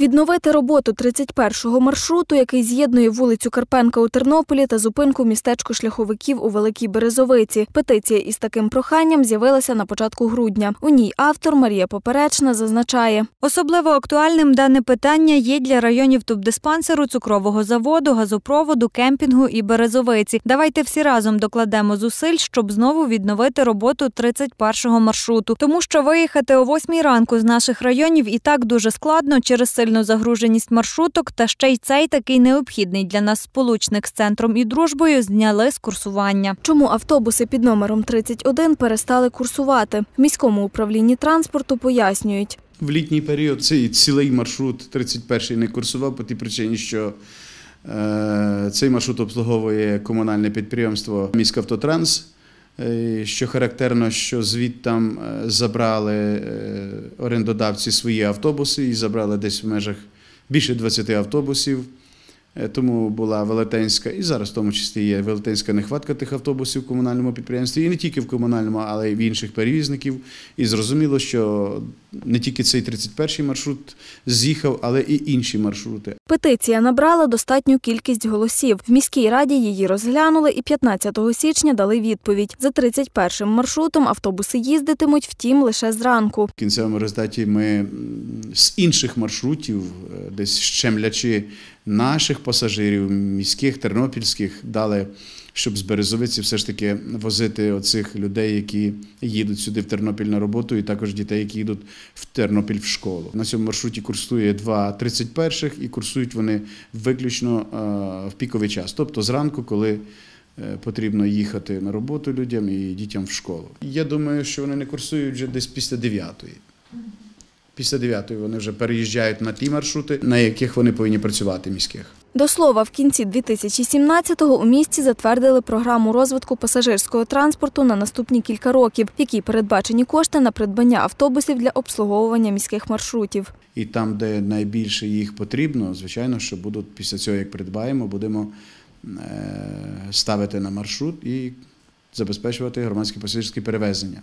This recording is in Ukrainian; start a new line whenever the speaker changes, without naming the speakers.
Відновити роботу 31-го маршруту, який з'єднує вулицю Карпенка у Тернополі та зупинку містечко шляховиків у Великій Березовиці. Петиція із таким проханням з'явилася на початку грудня. У ній автор Марія Поперечна зазначає.
Особливо актуальним дане питання є для районів тубдиспансеру, цукрового заводу, газопроводу, кемпінгу і березовиці. Давайте всі разом докладемо зусиль, щоб знову відновити роботу 31-го маршруту. Тому що виїхати о 8 ранку з наших районів і так дуже складно через сильну загруженість маршруток, та ще й цей такий необхідний для нас сполучник з центром і дружбою зняли з курсування.
Чому автобуси під номером 31 перестали курсувати? В міському управлінні транспорту пояснюють.
В літній період цей цілий маршрут 31-й не курсував по тій причині, що е, цей маршрут обслуговує комунальне підприємство «Міськавтотранс», що характерно, що звідтам е, забрали е, орендодавці свої автобуси і забрали десь в межах більше 20 автобусів. Е, Тому була велетенська, і зараз в тому числі є велетенська нехватка тих автобусів в комунальному підприємстві, і не тільки в комунальному, але й в інших перевізників. І зрозуміло, що не тільки цей 31-й маршрут з'їхав, але і інші маршрути.
Петиція набрала достатню кількість голосів. В міській раді її розглянули і 15 січня дали відповідь. За 31-м маршрутом автобуси їздитимуть, втім, лише зранку.
В кінцевому результаті ми з інших маршрутів, е, десь щемлячи наших пасажирів, міських, тернопільських, дали, щоб з Березовиці все ж таки возити оцих людей, які їдуть сюди в Тернопіль на роботу, і також дітей, які їдуть в Тернопіль в школу. На цьому маршруті курсує два 31-х і курсують вони виключно е, в піковий час, тобто зранку, коли е, потрібно їхати на роботу людям і дітям в школу. Я думаю, що вони не курсують вже десь після 9-ї. Після 9-ї вони вже переїжджають на ті маршрути, на яких вони повинні працювати міських.
До слова, в кінці 2017-го у місті затвердили програму розвитку пасажирського транспорту на наступні кілька років, в якій передбачені кошти на придбання автобусів для обслуговування міських маршрутів.
І там, де найбільше їх потрібно, звичайно, що будуть після цього, як придбаємо, будемо е, ставити на маршрут і забезпечувати громадські пасажирські перевезення.